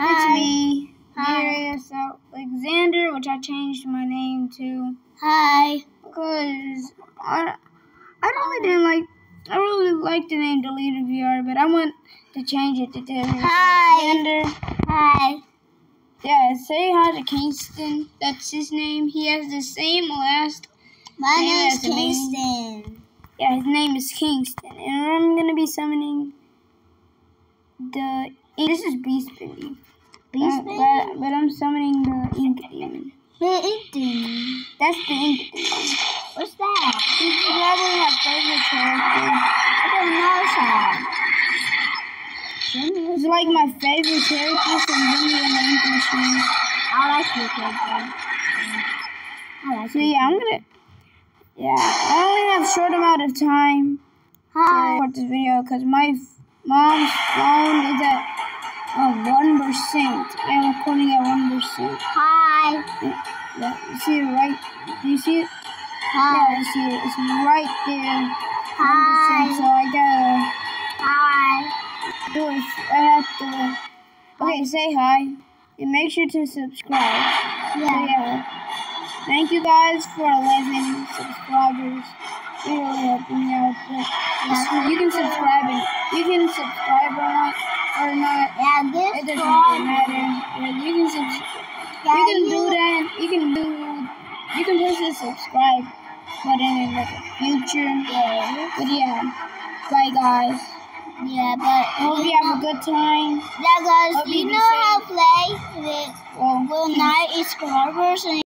Hi. It's me, Hi. Alexander, which I changed my name to Hi. because I, I really didn't like. I really liked the name Deleted VR, but I want to change it to Hi. Alexander. Hi. Yeah, say hi to Kingston. That's his name. He has the same last. My name's that's. Kingston. Yeah, his name is Kingston, and I'm gonna be summoning the. This is Beast Baby. Beast Uh, But, but I'm summoning the Ink Demon. The Inkton. That's the Ink Demon. What's that? He's probably my favorite character. I don't know, Sam. He's like my favorite character from Bendy and the Ink Machine. I like your character. I like So yeah, I'm gonna. Yeah, I only have short amount of time to record this video because my mom's phone is at at one percent. Hi. Yeah, you see it right? Do you see it? Hi. Yeah, I see it. It's right there. Hi. 1%, So I gotta Hi. do it. I have to. Okay, say hi. And make sure to subscribe. So Yeah. yeah. Thank you guys for 11 subscribers. It really helped me out. But Yeah. you can subscribe and you can subscribe or not. Or not. Yeah, It this doesn't really one. matter. Yeah, you can subscribe. Yeah, you can do you- that. You can do. You can push the subscribe button in the future. Yeah. But yeah, bye guys. Yeah, but Hope you have a good time. Yeah, guys, Hope we you know how to play with Well, Will Scrubbers and